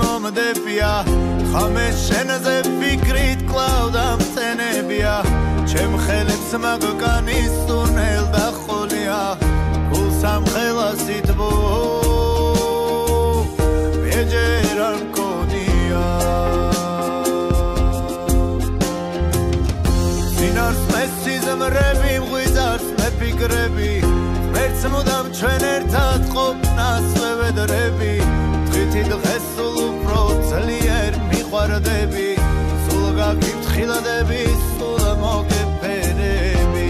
მომდებია ხამე შენზე ფიქრით კლავდა მცენებია. ჩემ ხელებს მაგკანი სუნელ და ხოლია გულ სამხელა სიტბო მეჯერან კონია სინარს მესიზმრები მღვიძარს მეფიქრები. ერთს მუდამ ჩვენ ერთად ყოფნას ვედრები დღითი დღეს სულ ძლიერ მიყვარდები სულ გაკითხილდები სულ მოგეფერები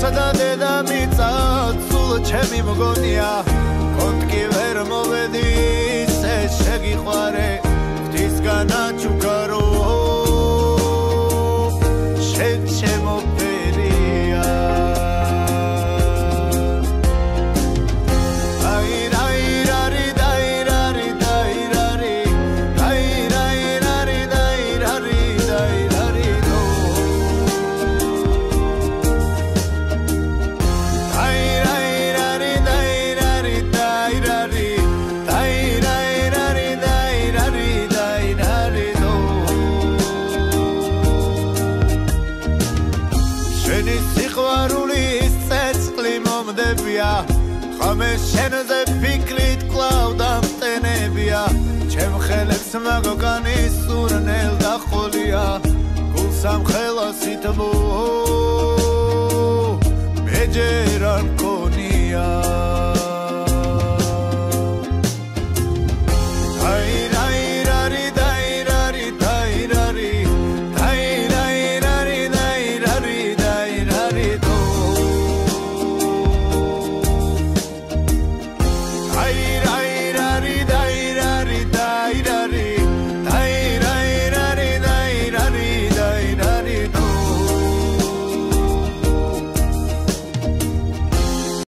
ცაცა დედა მიწა 재미 먹었냐 შენზე ფიქრით კლავდა მტენებია ჩემ ხელებს მაგოგანი სურნელ და ხოლია გულ სამხელა სიტბო მეჯერან კონია